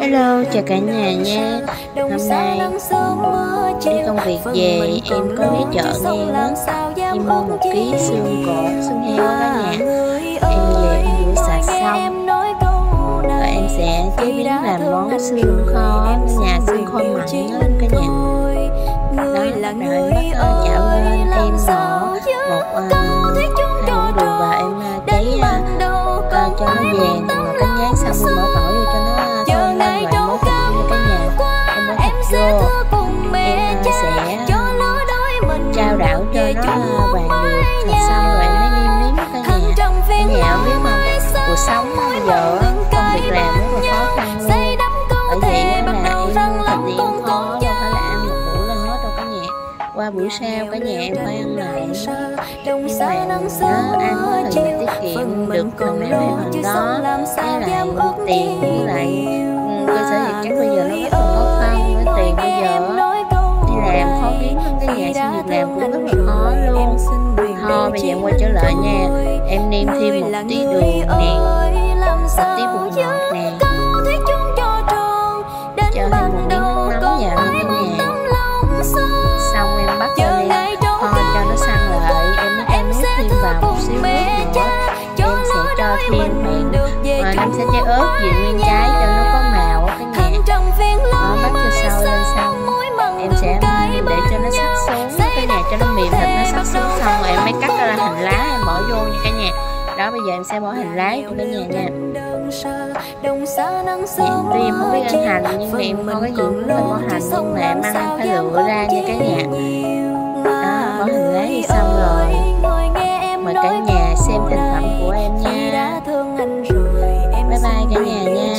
Hello, chào cả nhà nha. Hôm nay đi công việc về em có ghé chợ nghe đó Em mua một ký xương cổ, xương heo cả nhà Em về em rửa sạch xong và em sẽ chế biến làm món xương kho nhà xương kho mặn đó cả nhà. Đó, rồi bắt bắt chảo lên em bỏ một uh, hai muỗng đường và em à, cháy uh, à, cho nó vàng nó vàng được thịt xong rồi em mới nêm nếm cả nhà cả nhà biết không cuộc sống bây giờ công việc làm rất là khó khăn. Luôn bởi vậy là em thịt thì em khó đâu phải là ăn một bữa là hết đâu cả nhà. Qua bữa sau cả nhà em phải ăn lại nhưng mà nó ăn thì tiết kiệm được phần nào hay phần đó với lại tiền với lại cơ sở vật chất bây giờ nó rất là khó khăn với tiền bây giờ đi làm khó kiếm hơn cái nhà xin việc làm cũng rất là thôi bây giờ quay trở lại nha. Em nêm thêm một tí đường nè. một tí bột ngọt nè. Cho thêm một miếng nước mắm vào nữa nhà xong em bắt cho lên kho cho nó săn lại. em mới nuốt thêm vào một xíu nước nữa. em sẽ cho thêm men và em sẽ cho ớt vị đó bây giờ em sẽ bỏ hành lá cho cả nhà nha. Dạ, tuy em không biết ăn hành nhưng mà em không có gì muốn mình bỏ hành nhưng mà em ăn phải lựa ra nha cả nhà. Đó bỏ hành lá đi xong rồi. Mời cả nhà xem thành phẩm của em nha. Bye bye cả nhà nha.